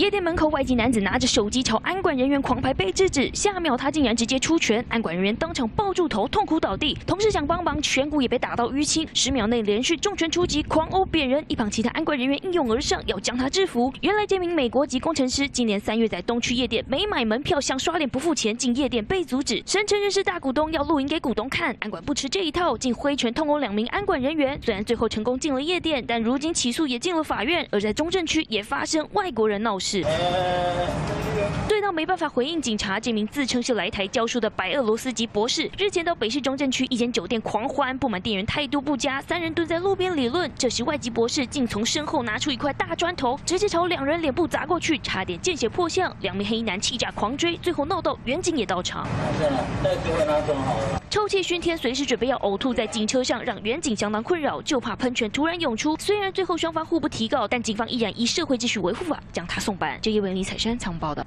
夜店门口，外籍男子拿着手机朝安管人员狂拍被制止，下秒他竟然直接出拳，安管人员当场抱住头，痛苦倒地。同事想帮忙，颧骨也被打到淤青，十秒内连续重拳出击，狂殴扁人。一旁其他安管人员应拥而上，要将他制服。原来这名美国籍工程师今年三月在东区夜店没买门票，想刷脸不付钱进夜店被阻止，声称认识大股东要录影给股东看，安管不吃这一套，竟挥拳痛殴两名安管人员。虽然最后成功进了夜店，但如今起诉也进了法院。而在中正区也发生外国人闹事。对到没办法回应警察，这名自称是来台教书的白俄罗斯籍博士，日前到北市中正区一间酒店狂欢，不满店员态度不佳，三人蹲在路边理论。这时外籍博士竟从身后拿出一块大砖头，直接朝两人脸部砸过去，差点见血破相。两名黑衣男气炸狂追，最后闹到远警也到场。臭气熏天，随时准备要呕吐在警车上，让远景相当困扰，就怕喷泉突然涌出。虽然最后双方互不提告，但警方依然以社会秩序维护法将他送办。这一文李彩珊采访报道。